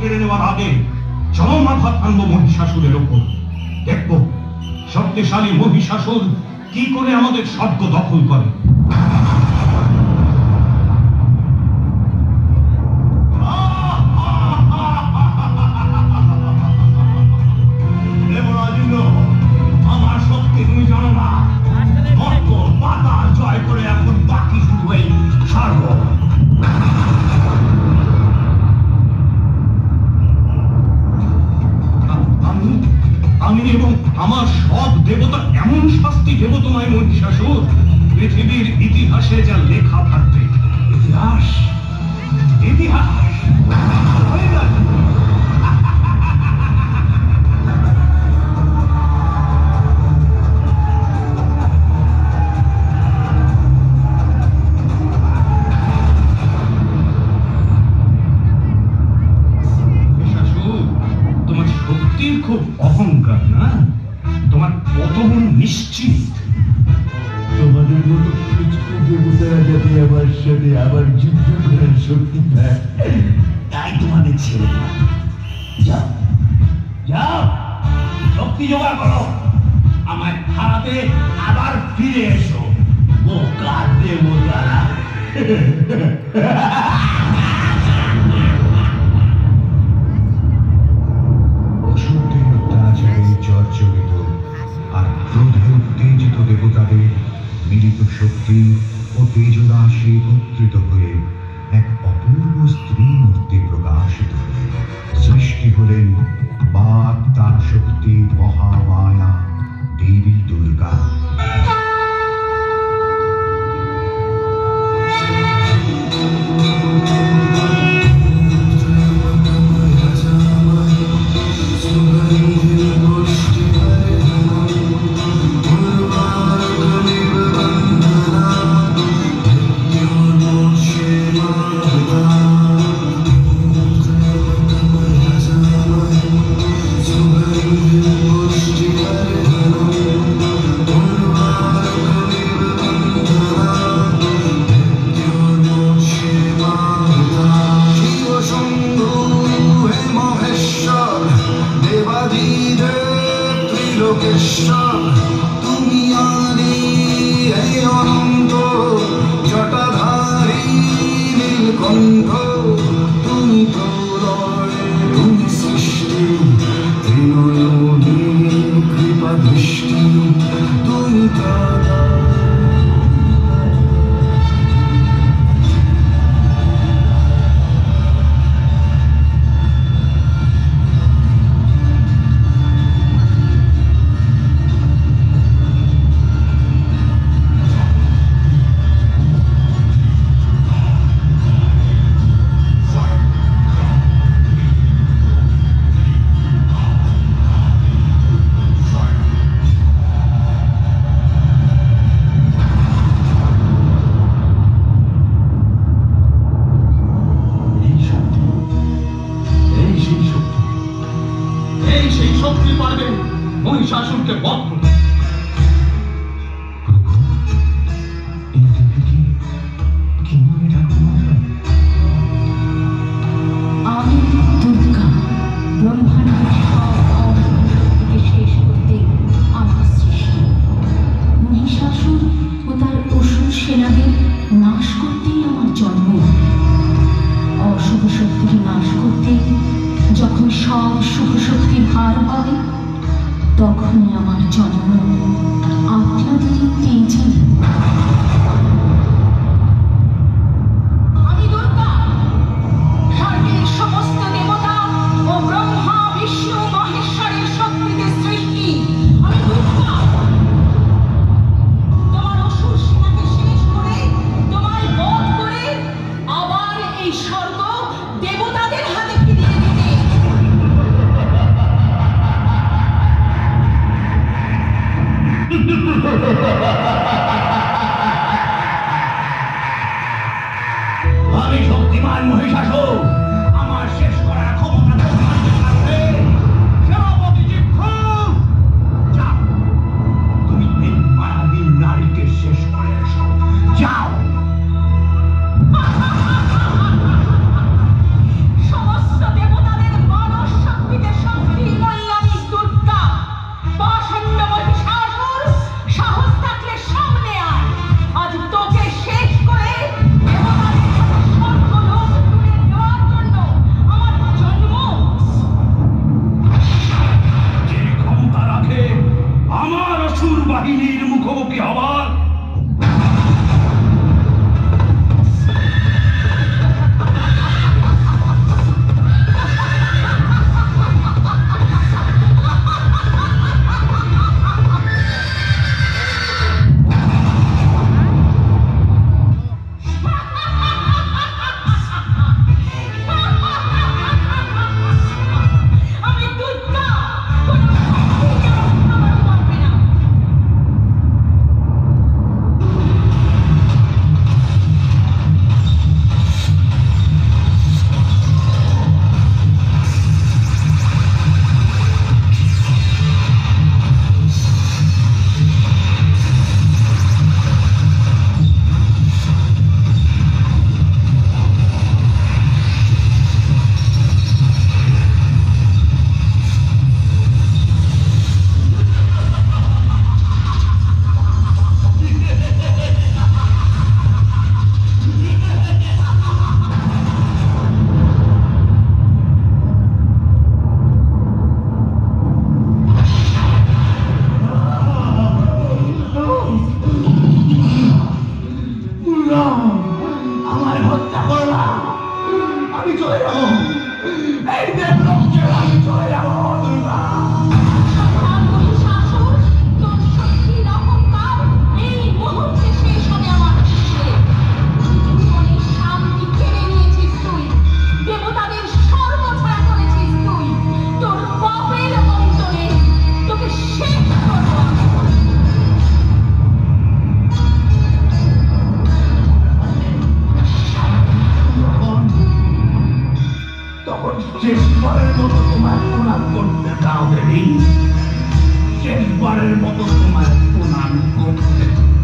কেড়ে নেওয়ার আগে চরম আঘাত আনব মহিষাসুরের ওপর। দেখব, শক্তিশালী মহিষাসুর কি করে আমাদের স্বর্গ দখল করে। সব দেবতা এমন শাস্তি দেব তোমায় মহিষাসুর? পৃথিবীর ইতিহাসে যা লেখা থাকবে ইতিহাস ইতিহাস। তুমি আমার সাথে আবার যুদ্ধ করার শক্তি তাই তোমাদের ছেড়ে যাও। যাও। শক্তি জোগাড় করো। আমার হাতে আবার ফিরে এসো। ও কাঁদে মোতারা জর্জরিত আর ক্রোধে শক্তি একত্রিত হয়ে এক অপূর্ব স্ত্রী মূর্তি প্রকাশিত সৃষ্টি হলেন মা তার শক্তি শক্তি পারবে মহিষাসুরকে বধ আমি শক্তিমান Mahishasur. Ay, de pronto, que la victoria va a শেষবারের মতো তোমার প্রণাম করতে